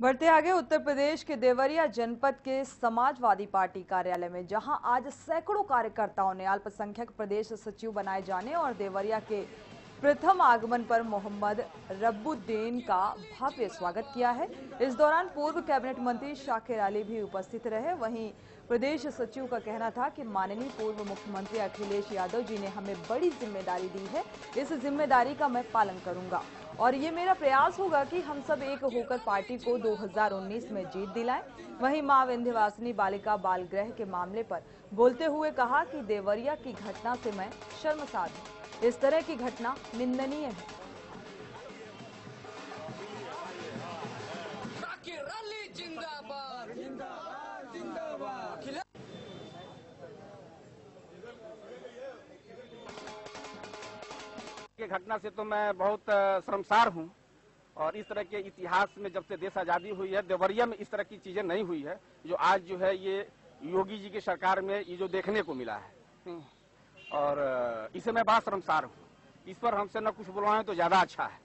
बढ़ते आगे उत्तर प्रदेश के देवरिया जनपद के समाजवादी पार्टी कार्यालय में, जहाँ आज सैकड़ों कार्यकर्ताओं ने अल्पसंख्यक प्रदेश सचिव बनाए जाने और देवरिया के प्रथम आगमन पर मोहम्मद रब्बुद्दीन का भव्य स्वागत किया है। इस दौरान पूर्व कैबिनेट मंत्री शाकिर अली भी उपस्थित रहे। वहीं प्रदेश सचिव का कहना था कि माननीय पूर्व मुख्यमंत्री अखिलेश यादव जी ने हमें बड़ी ज़िम्मेदारी दी है। इस ज़िम्मेदारी का मैं पालन करूँगा। और ये मेरा प्रयास होगा कि हम सब एक होकर पार्टी को 2019 में जीत दिलाएँ। वहीं माँ विंध्यवासिनी बालिका बाल गृह के मामले पर बोलते हुए कहा कि देवरिया की घटना से मैं शर्मसार हूँ। इस तरह की घटना निंदनीय है। की घटना से तो मैं बहुत शर्मसार हूँ। और इस तरह के इतिहास में जब से देश आज़ादी हुई है देवरिया में इस तरह की चीज़ें नहीं हुई है जो आज जो है ये योगी जी की सरकार में ये जो देखने को मिला है। हम्म। और इसे मैं बड़ा शर्मसार हूँ। इस पर हमसे न कुछ बुलवाएँ तो ज़्यादा अच्छा है।